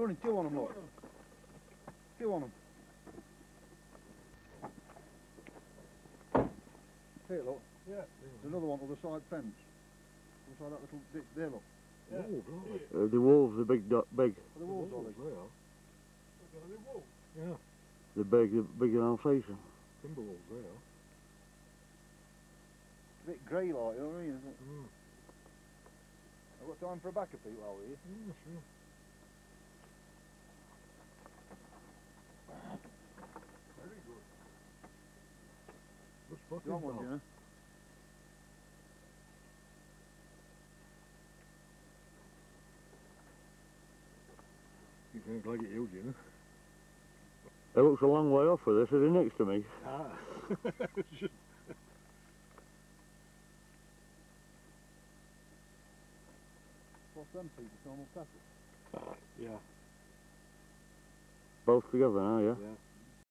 Running, two on them, look. Two on them. Here, look. Yeah. There's another one on the side fence. Other side that little ditch there, look. Yeah. Oh, right. Uh, the wolves are big, do- big. The wolves are Wolves, they? they are. Look at the wolf. Yeah, They're big, they're bigger than Fleeson. timber wolves, they are. A bit grey like, you know what I mean? Isn't it? Mm. I've got time for a back of Pete while we're here. Yeah, sure. Good Do you want spotting, one, you think like it, you, know? It looks a long way off with this, is it next to me? Ah. What's them Pete? It's almost past it. yeah, Both together now, yeah? yeah.